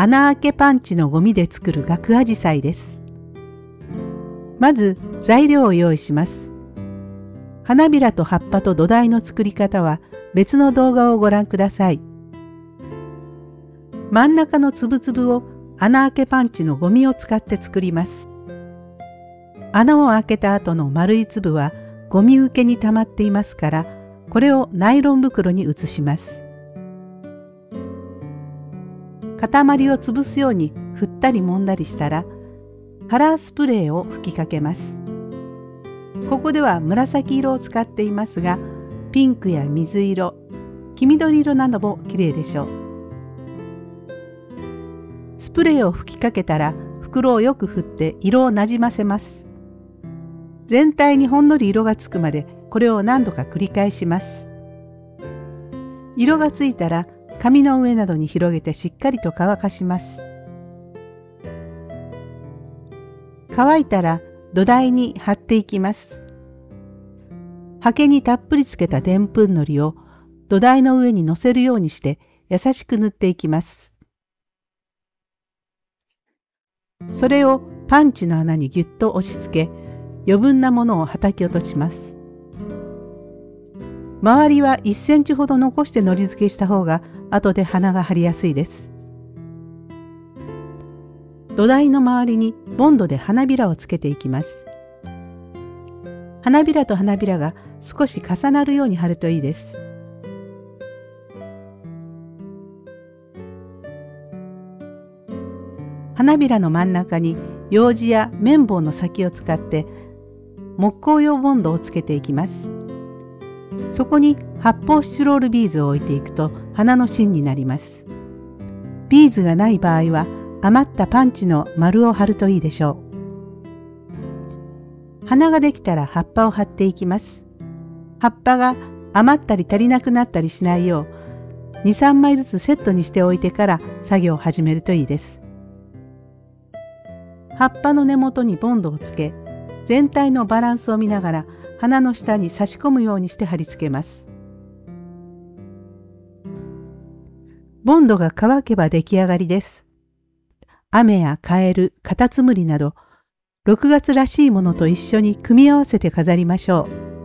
穴あけパンチのゴミで作る額アジサイです。まず材料を用意します。花びらと葉っぱと土台の作り方は別の動画をご覧ください。真ん中のつぶつぶを穴あけパンチのゴミを使って作ります。穴を開けた後の丸い粒はゴミ受けに溜まっていますからこれをナイロン袋に移します。塊を潰すように振ったり揉んだりしたらカラースプレーを吹きかけます。ここでは紫色を使っていますがピンクや水色黄緑色なども綺麗でしょう。スプレーを吹きかけたら袋をよく振って色をなじませます。全体にほんのり色がつくまでこれを何度か繰り返します。色がついたら紙の上などに広げてしっかりと乾かします。乾いたら土台に貼っていきます。刷毛にたっぷりつけたでんぷんのりを土台の上に乗せるようにして優しく塗っていきます。それをパンチの穴にぎゅっと押し付け余分なものをはたき落とします。周りは1センチほど残してのり付けした方が後で花が張りやすいです。土台の周りにボンドで花びらをつけていきます。花びらと花びらが少し重なるように貼るといいです。花びらの真ん中に楊枝や綿棒の先を使って木工用ボンドをつけていきます。そこに発泡スチロールビーズを置いていくと花の芯になります。ビーズがない場合は余ったパンチの丸を貼るといいでしょう。花ができたら葉っぱを貼っていきます。葉っぱが余ったり足りなくなったりしないよう2、3枚ずつセットにしておいてから作業を始めるといいです。葉っぱの根元にボンドをつけ全体のバランスを見ながら鼻の下に差し込むようにして貼り付けます。ボンドが乾けば出来上がりです。雨やカエル、カタツムリなど6月らしいものと一緒に組み合わせて飾りましょう。